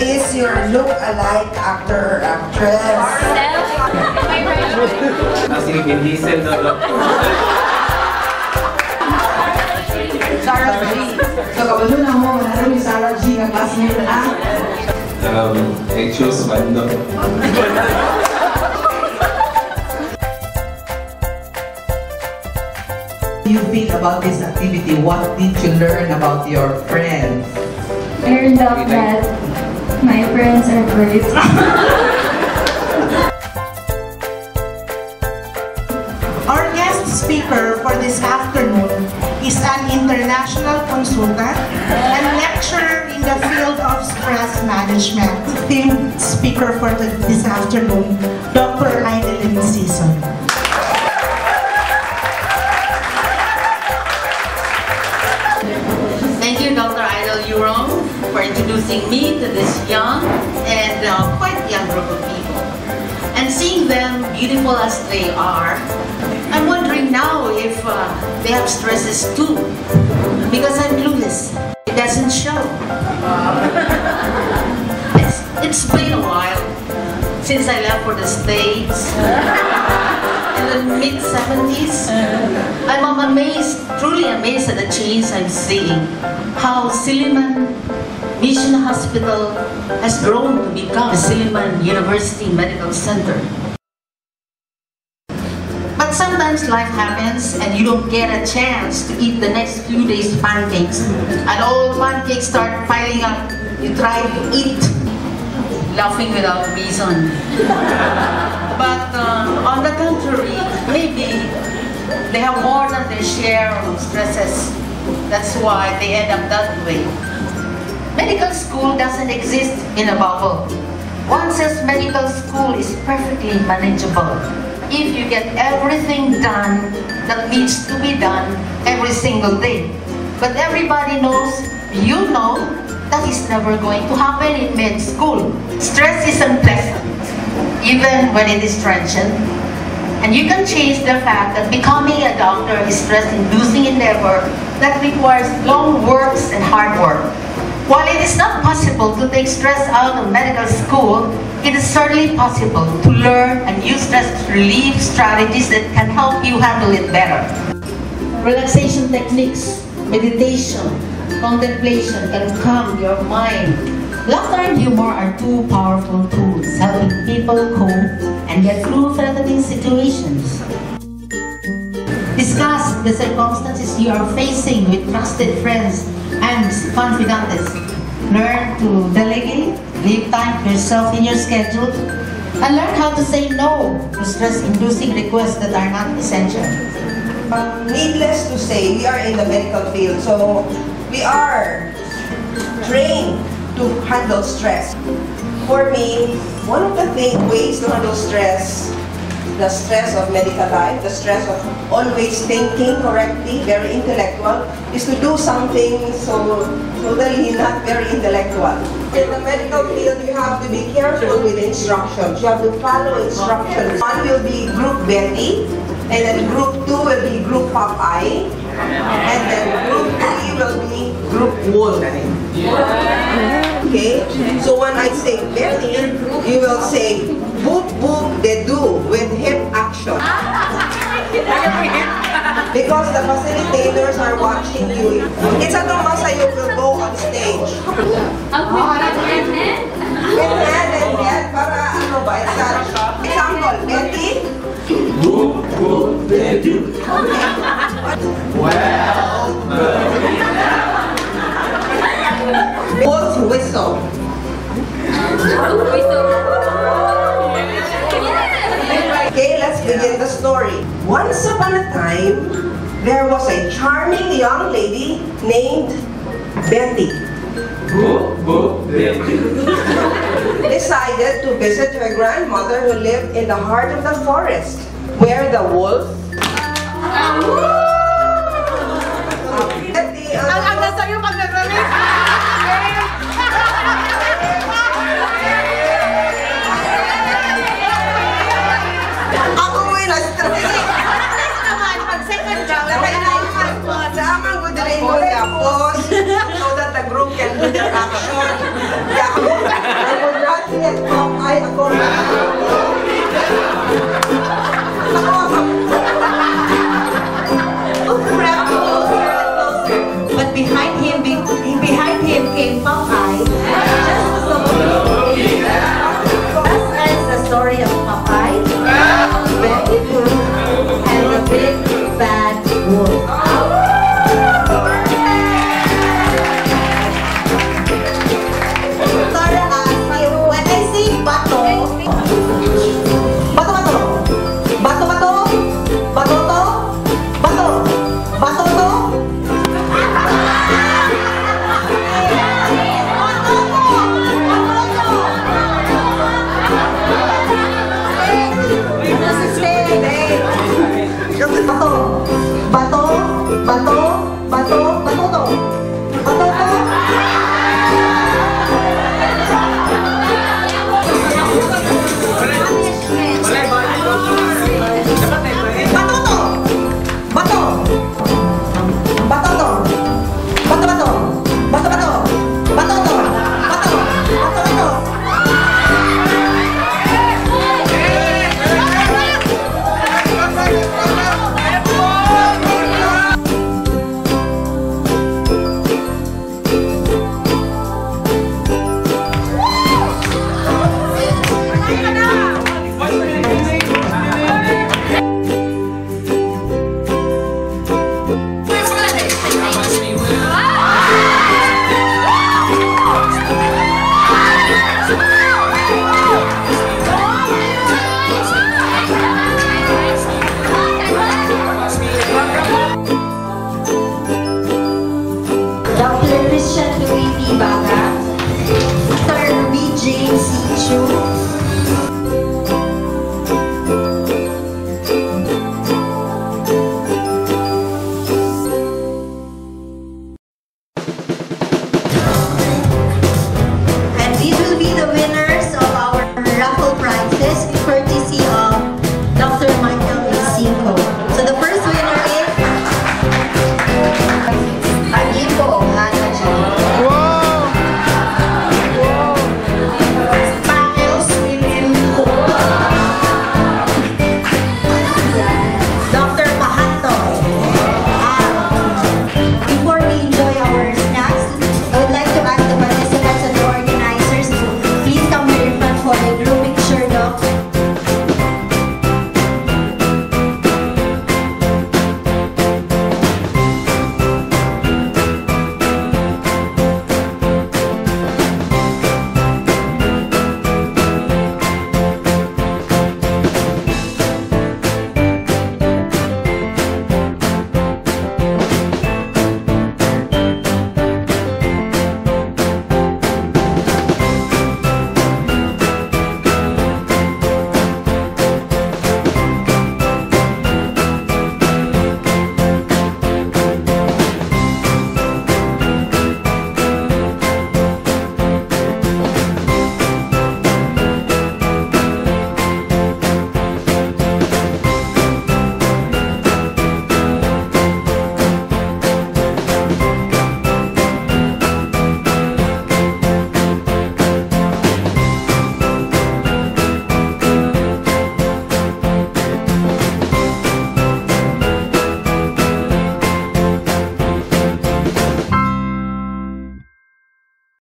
is your look-alike actor or actress? Kasi Vin Diesel na lang. Sarah G. So, kabalo na mo, manalo ni Sarah G nga classmate na. Um, I choose Mando. you feel about this activity? What did you learn about your friends? learned out that my friends are birds. Our guest speaker for this afternoon is an international consultant and lecturer in the field of stress management. Themed speaker for the- this afternoon, Dr. Heidelin Season. Introducing me to this young and uh, quite young group of people. And seeing them beautiful as they are, I'm wondering now if uh, they have stresses too. Because I'm clueless. It doesn't show. it's, it's been a while since I left for the States. In the mid-70s, I'm amazed, truly amazed at the change I'm seeing. How Silliman Mission Hospital has grown to become Silliman University Medical Center. But sometimes life happens and you don't get a chance to eat the next few days pancakes. And all pancakes start piling up. You try to eat, laughing without reason. But uh, on the contrary, maybe they have more than their share of stresses. That's why they end up that way. Medical school doesn't exist in a bubble. One says medical school is perfectly manageable if you get everything done that needs to be done every single day. But everybody knows, you know, that is never going to happen in med school. Stress is unpleasant, even when it is transient. And you can change the fact that becoming a doctor is stress-inducing endeavor that requires long works and hard work. While it is not possible to take stress out of medical school, it is certainly possible to learn and use stress relief strategies that can help you handle it better. Relaxation techniques, meditation, contemplation can calm your mind. Laughter and humor are two powerful tools helping people cope and get through threatening situations. Discuss the circumstances you are facing with trusted friends and confidants. Learn to delegate, leave time for yourself in your schedule, and learn how to say no to stress-inducing requests that are not essential. Um, needless to say, we are in the medical field, so we are trained to handle stress. For me, one of the thing, ways to handle stress, the stress of medical life, the stress of always thinking correctly, very intellectual, is to do something so totally not very intellectual. In the medical field, you have to be careful with instructions. You have to follow instructions. One will be group Betty, and then group two will be group Popeye, and then group three will be group. Okay? So when I say Betty, you will say boop boop de do with hip action. Because the facilitators are watching you. It's a Tomasayo will go on stage. Begin the story. Once upon a time, there was a charming young lady named Betty. Boop, boop, they do. Decided to visit her grandmother who lived in the heart of the forest, where the wolf. Betty, broken with. The I would not yet come, I